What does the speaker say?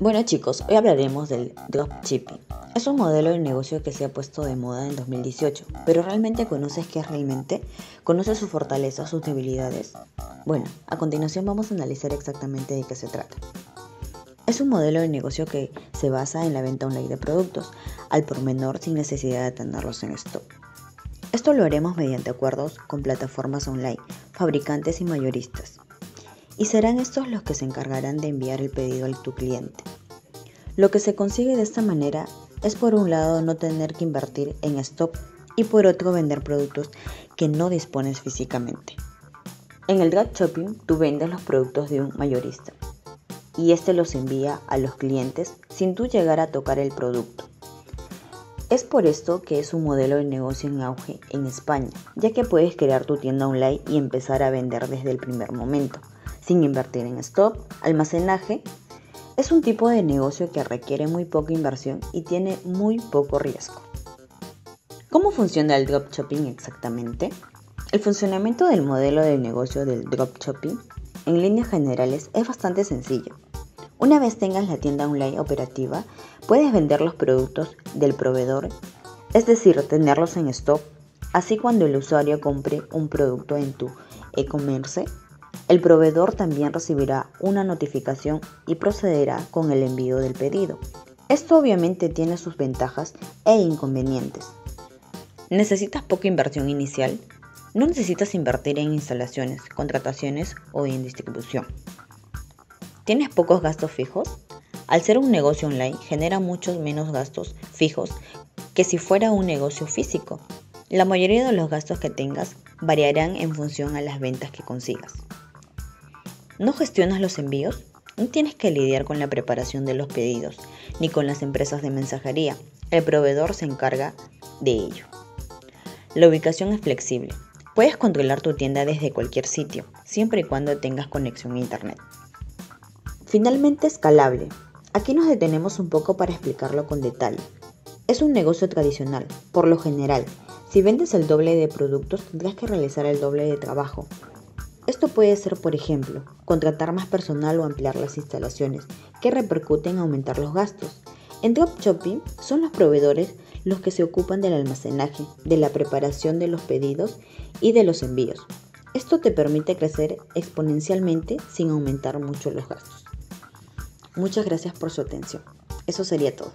Bueno chicos, hoy hablaremos del dropshipping. Es un modelo de negocio que se ha puesto de moda en 2018, pero ¿realmente conoces qué es realmente? ¿Conoces sus fortalezas, sus debilidades? Bueno, a continuación vamos a analizar exactamente de qué se trata. Es un modelo de negocio que se basa en la venta online de productos al por menor sin necesidad de tenerlos en stock. Esto lo haremos mediante acuerdos con plataformas online, fabricantes y mayoristas y serán estos los que se encargarán de enviar el pedido a tu cliente. Lo que se consigue de esta manera es por un lado no tener que invertir en stock y por otro vender productos que no dispones físicamente. En el dropshipping tú vendes los productos de un mayorista y este los envía a los clientes sin tú llegar a tocar el producto. Es por esto que es un modelo de negocio en auge en España, ya que puedes crear tu tienda online y empezar a vender desde el primer momento sin invertir en stock, almacenaje. Es un tipo de negocio que requiere muy poca inversión y tiene muy poco riesgo. ¿Cómo funciona el dropshipping exactamente? El funcionamiento del modelo de negocio del dropshipping en líneas generales es bastante sencillo. Una vez tengas la tienda online operativa, puedes vender los productos del proveedor, es decir, tenerlos en stock. Así cuando el usuario compre un producto en tu e-commerce, el proveedor también recibirá una notificación y procederá con el envío del pedido. Esto obviamente tiene sus ventajas e inconvenientes. ¿Necesitas poca inversión inicial? No necesitas invertir en instalaciones, contrataciones o en distribución. ¿Tienes pocos gastos fijos? Al ser un negocio online genera muchos menos gastos fijos que si fuera un negocio físico. La mayoría de los gastos que tengas variarán en función a las ventas que consigas. ¿No gestionas los envíos? No tienes que lidiar con la preparación de los pedidos, ni con las empresas de mensajería. El proveedor se encarga de ello. La ubicación es flexible. Puedes controlar tu tienda desde cualquier sitio, siempre y cuando tengas conexión a Internet. Finalmente, escalable. Aquí nos detenemos un poco para explicarlo con detalle. Es un negocio tradicional. Por lo general, si vendes el doble de productos, tendrás que realizar el doble de trabajo, esto puede ser, por ejemplo, contratar más personal o ampliar las instalaciones, que repercuten en aumentar los gastos. En dropshipping son los proveedores los que se ocupan del almacenaje, de la preparación de los pedidos y de los envíos. Esto te permite crecer exponencialmente sin aumentar mucho los gastos. Muchas gracias por su atención. Eso sería todo.